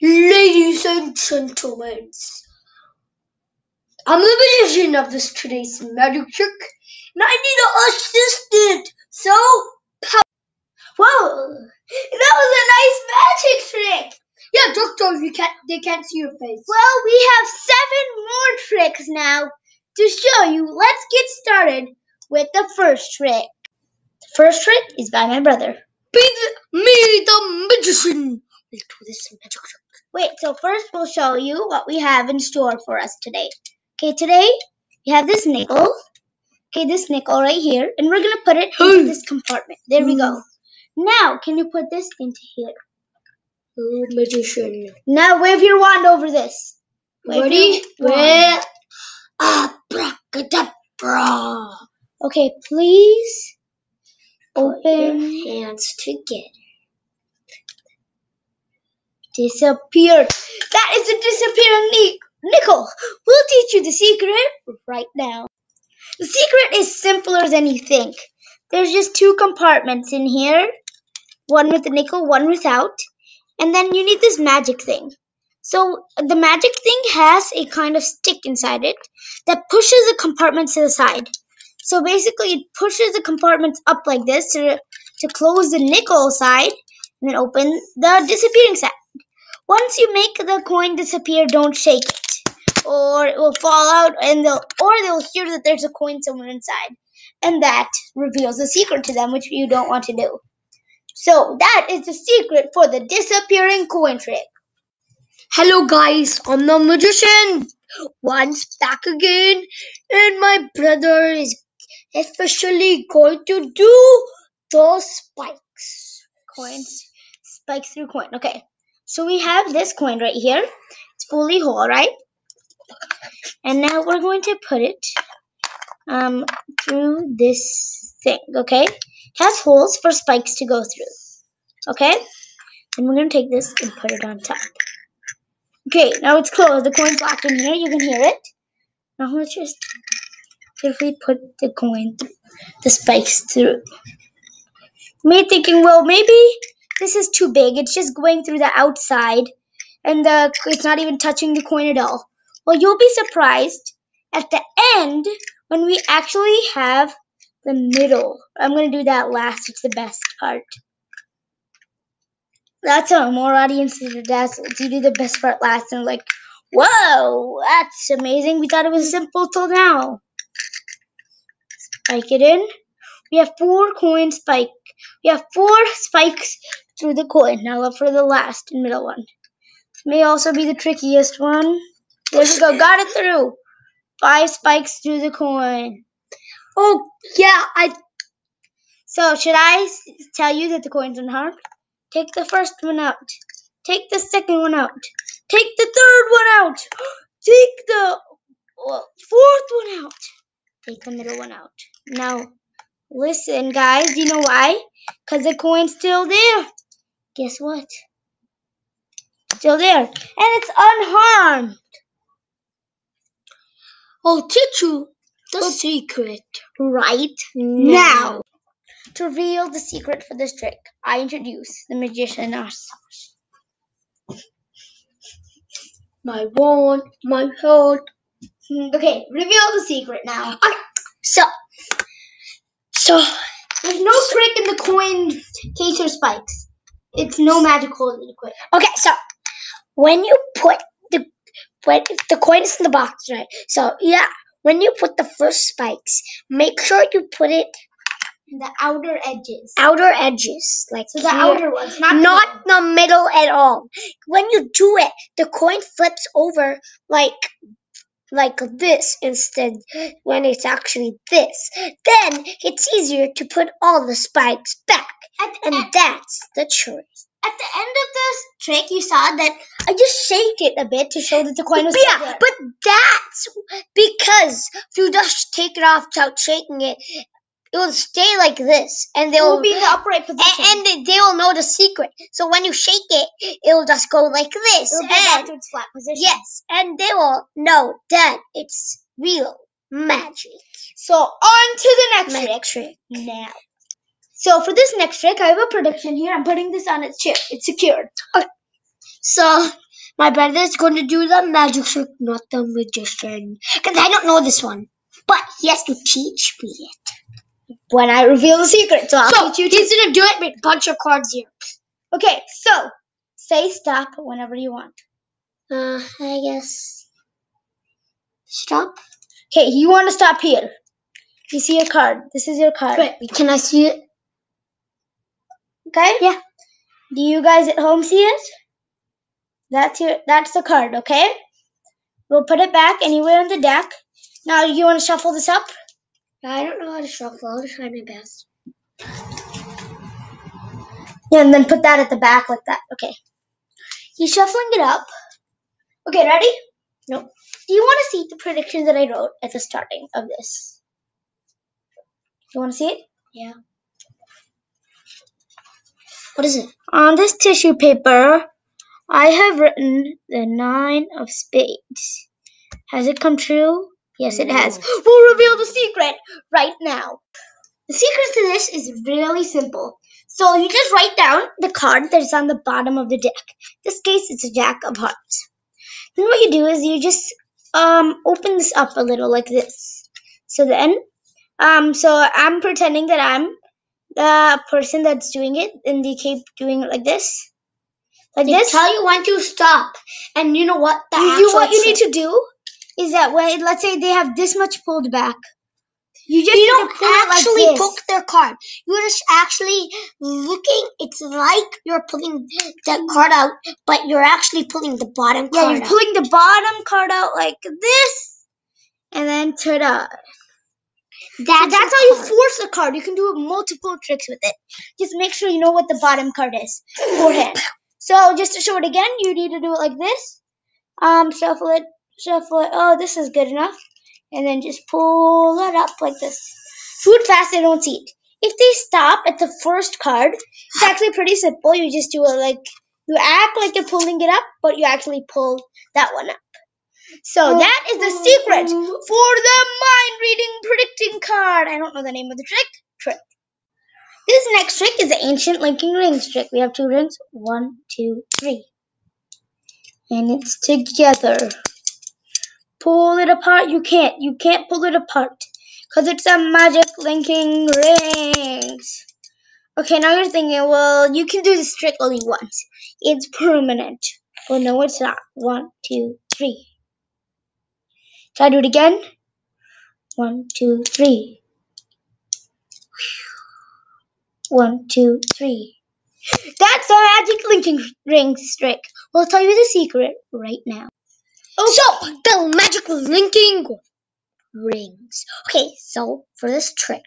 Ladies and gentlemen, I'm the magician of this today's magic trick, and I need an assistant. So, whoa, that was a nice magic trick. Yeah, doctor, you can't. They can't see your face. Well, we have seven more tricks now to show you. Let's get started with the first trick. The first trick is by my brother. Be the, me, the magician. Let's do this magic trick. Wait, so first we'll show you what we have in store for us today. Okay, today we have this nickel. Okay, this nickel right here, and we're gonna put it into this compartment. There we go. Now, can you put this into here? Magician. Now wave your wand over this. Wave Ready? wand. Abracadabra. Okay, please open. hands together. Disappeared. That is a disappearing ni- nickel. We'll teach you the secret right now. The secret is simpler than you think. There's just two compartments in here one with the nickel, one without. And then you need this magic thing. So the magic thing has a kind of stick inside it that pushes the compartments to the side. So basically, it pushes the compartments up like this to, to close the nickel side and then open the disappearing side. Once you make the coin disappear, don't shake it, or it will fall out, and they'll or they'll hear that there's a coin somewhere inside, and that reveals a secret to them, which you don't want to do. So that is the secret for the disappearing coin trick. Hello, guys. I'm the magician. Once back again, and my brother is officially going to do the spikes. Coins, spikes through coin. Okay, so we have this coin right here. It's fully whole, right? And now we're going to put it um through this thing. Okay, it has holes for spikes to go through. Okay, and we're gonna take this and put it on top. Okay, now it's closed. The coin's locked in here. You can hear it. Now let's just carefully put the coin, the spikes through. Me thinking, well, maybe this is too big. It's just going through the outside, and the it's not even touching the coin at all. Well, you'll be surprised at the end when we actually have the middle. I'm gonna do that last. It's the best part. That's how more audiences are dazzled. You do the best part last, and like, whoa, that's amazing. We thought it was simple till now. Spike it in. We have four coin spike. We have four spikes through the coin. Now look for the last and middle one. This may also be the trickiest one. There we go. Got it through. Five spikes through the coin. Oh, yeah, I. So should I tell you that the coin's unharmed? Take the first one out. Take the second one out. Take the third one out. Take the uh, fourth one out. Take the middle one out. Now, listen, guys. You know why? Because the coin's still there. Guess what? Still there. And it's unharmed. I'll teach you the secret Right now. To reveal the secret for this trick, I introduce the magician ourselves. My wand, my heart. Hmm, Okay, reveal the secret now. So, so There's no trick in the coin case or spikes. It's no magical liquid. Okay, so when you put the when the coin is in the box, right? So yeah, when you put the first spikes, make sure you put it The outer edges. outer edges, like So the here. outer ones, not the not middle. the middle at all. When you do it, the coin flips over like like this instead when it's actually this. Then it's easier to put all the spikes back. And at, that's the trick. at the end of this trick, you saw that I just shake it a bit to show that the coin was yeah, there. but that's because if you just take it off without shaking it, it will stay like this, and it they will will be in the upright position. and, and they- will know the secret. So when you shake it, it will just go like this, It'll go back to its flat position. yes, and they will know that it's real magic. So on to the next trick. Magic trick. now. So for this next trick, I have a prediction here. I'm putting this on its chip. It's secured. Okay. So My brother is going to do the magic trick, not the magician. Because I don't know this one. But he has to teach me it. When I reveal the secret, so I'll so teach you. he's to do it with a bunch of cards here. Okay, so say stop whenever you want. Uh, I guess. Stop. Okay, you want to stop here. You see your card. This is your card. Wait, can I see it? Okay? Yeah. Do you guys at home see it? That's your that's the card, okay? We'll put it back anywhere on the deck. Now you want to shuffle this up? I don't know how to shuffle. I'll try my best. Yeah, and then put that at the back like that. Okay. He's shuffling it up. Okay, ready? Nope. Do you want to see the predictions that I wrote at the starting of this? You want to see it? Yeah. What is it? On this tissue paper, I have written the nine of spades. Has it come true? Yes, it has. We'll reveal the secret right now. The secret to this is really simple. So you just write down the card that is on the bottom of the deck. In this case, it's a jack of hearts. Then what you do is you just um open this up a little like this. So then, um, so I'm pretending that I'm the person that's doing it, and you keep doing it like this, like They this. tell you when to stop. And you know what? The You, you what you need to do is that when let's say they have this much pulled back, you just you don't it like actually poke their card. You're just actually looking. It's like you're pulling that card out, but you're actually pulling the bottom yeah, card you're out. pulling the bottom card out like this, and then ta-da. That's, That's, that's how you force the card. You can do multiple tricks with it. Just make sure you know what the bottom card is beforehand. So just to show it again, you need to do it like this. Um, shuffle it, shuffle it. Oh, this is good enough. And then just pull it up like this. It fast, they don't see it. If they stop at the first card, it's actually pretty simple. You just do it like you act like you're pulling it up, but you actually pull that one up. So Oh. that is the oh, secret oh. for the mind reading predicting card. I don't know the name of the trick. Trick. This next trick is the ancient linking rings trick. We have two rings. One, two, three. And it's together. Pull it apart. You can't. You can't pull it apart. Because it's a magic linking rings. Okay, now you're thinking, well, you can do this trick only once. It's permanent. Well, no, it's not. One, two, three. Try to do it again. One, two, three. One, two, three. That's the magic linking rings trick. We'll tell you the secret right now. So the magic linking rings. Okay, so for this trick,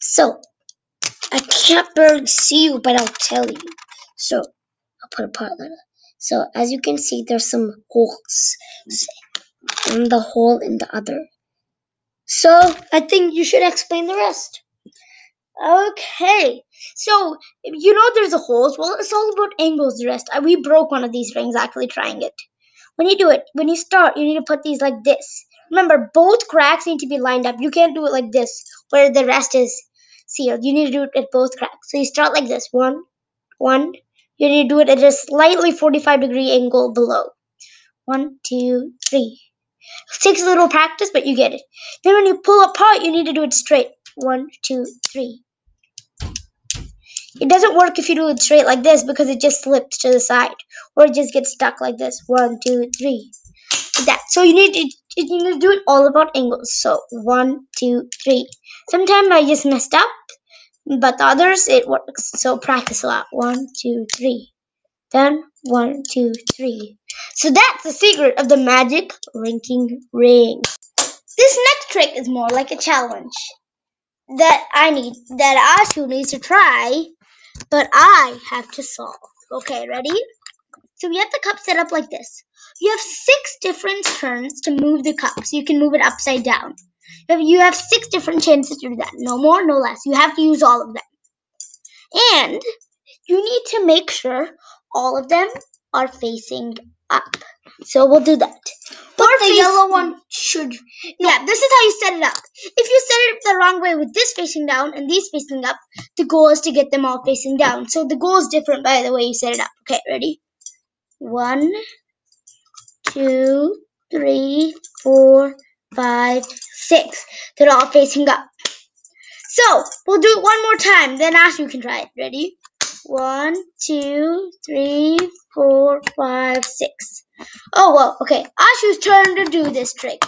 so I can't barely see you, but I'll tell you. So I'll put a part. So as you can see, there's some holes in the hole in the other. So I think you should explain the rest. Okay, so you know there's a holes. Well, it's all about angles. The rest. Uh, We broke one of these rings actually trying it. When you do it, when you start, you need to put these like this. Remember, both cracks need to be lined up. You can't do it like this, where the rest is sealed. You need to do it at both cracks. So you start like this. One, one. You need to do it at a slightly 45 degree angle below. One, two, three. It takes a little practice, but you get it. Then when you pull apart, you need to do it straight. One, two, three. It doesn't work if you do it straight like this because it just slips to the side or it just gets stuck like this. One, two, three. Like that. So you need to you need to do it all about angles. So one, two, three. Sometimes I just messed up, but the others it works. So practice a lot. One, two, three. Then one, two, three. So that's the secret of the magic linking ring. This next trick is more like a challenge that I need that two needs to try, but I have to solve. Okay, ready? So we have the cup set up like this. You have six different turns to move the cup, so you can move it upside down. You have, six different chances to do that. No more, no less. You have to use all of them. And you need to make sure all of them are facing up. So we'll do that. But Or the face- yellow one should. yeah, this is how you set it up. If you set it up the wrong way with this facing down and these facing up, the goal is to get them all facing down. So the goal is different by the way you set it up. Okay, ready? One, two, three, four, five, six. They're all facing up. So we'll do it one more time. Then Ashu can try it. Ready? One, two, three, four, five, six. Oh well, okay. Ashu's turn to do this trick.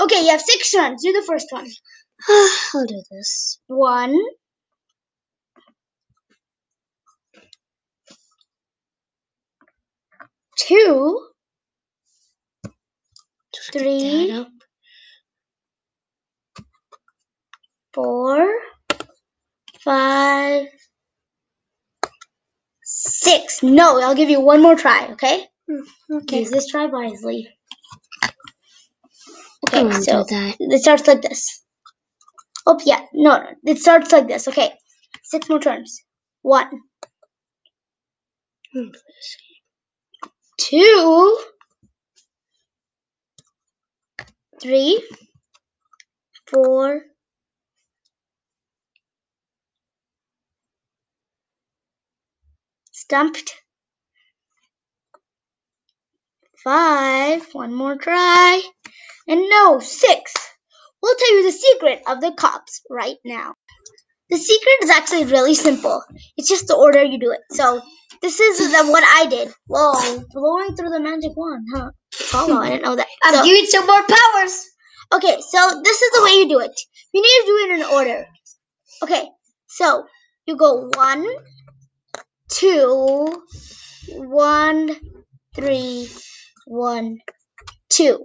Okay, you have six turns. Do the first one. I'll do this. One, two, Three. get that up. four, five, six. No, I'll give you one more try, okay? Okay. Use this try wisely. Okay, so it starts like this. Oh, yeah. No, no. It starts like this. Okay. Six more turns. One, this. two, three, four, stumped, five, one more try, and no, six. We'll tell you the secret of the cops right now. The secret is actually really simple. It's just the order you do it. So this is the, what I did. Whoa, blowing through the magic wand, huh? Oh, I didn't know that. I'm So- giving some more powers. Okay, so this is the way you do it. You need to do it in order. Okay, so you go one, two, one, three, one, two.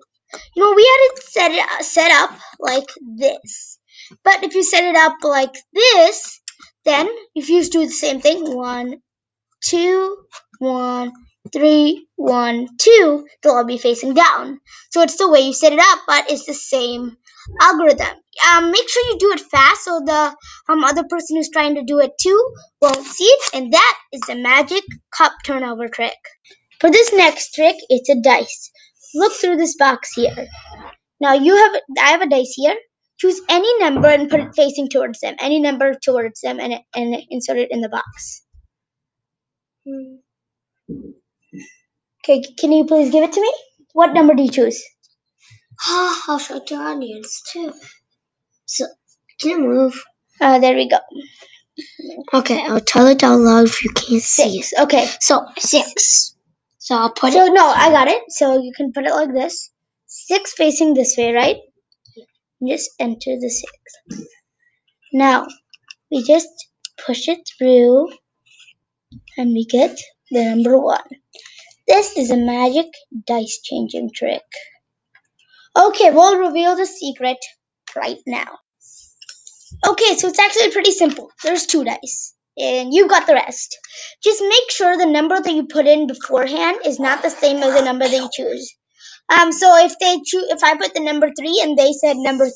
You know, we had it set it set up like this. But if you set it up like this, then if you do the same thing, one, two, one, three, one, two, they'll all be facing down. So it's the way you set it up, but it's the same algorithm. Um, make sure you do it fast so the um, other person who's trying to do it too won't see it. And that is the magic cup turnover trick. For this next trick, it's a dice. Look through this box here. Now you have, I have a dice here. Choose any number and put it facing towards them. Any number towards them and, and insert it in the box. Okay, can you please give it to me? What number do you choose? Ah, I'll show it to our audience too. So, can you move? Uh, there we go. Okay, I'll tell it out loud if you can't see. Six. Okay. So, six. So I'll put So it. no, I got it. So you can put it like this. Six facing this way, right? Just enter the six. Now we just push it through and we get the number one. This is a magic dice changing trick. Okay, we'll reveal the secret right now. Okay, so it's actually pretty simple. There's two dice, and you got the rest. Just make sure the number that you put in beforehand is not the same as the number that you choose. Um, so if they choose, if I put the number three and they said number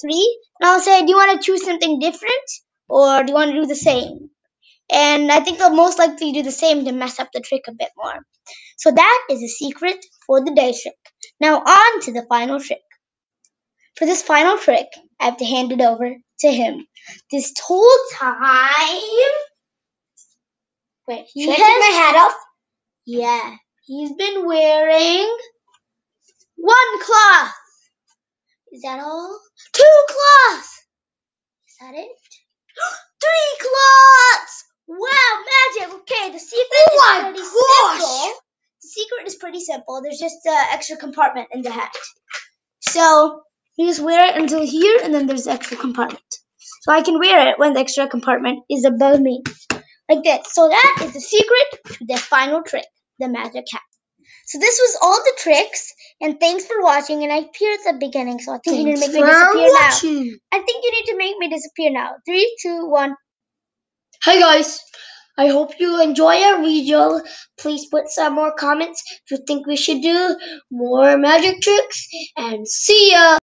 three, and I'll say, do you want to choose something different or do you want to do the same? And I think they'll most likely do the same to mess up the trick a bit more. So that is a secret for the dice trick. Now on to the final trick. For this final trick, I have to hand it over to him. This whole time, wait, he Should I has take my hat off? yeah, he's been wearing one cloth. Is that all? Two cloths. Is that it? Three cloths. Wow, magic. Okay, the secret Oh is pretty gosh. simple. The secret is pretty simple. There's just an extra compartment in the hat. So you just wear it until here, and then there's the extra compartment. So I can wear it when the extra compartment is above me, like this. So that is the secret to the final trick, the magic hat. So this was all the tricks, and thanks for watching. And I appeared at the beginning, so I think you need to make me disappear now. I think you need to make me disappear now. Three, two, one. Hi guys. I hope you enjoy our video. Please put some more comments if you think we should do more magic tricks. And see ya!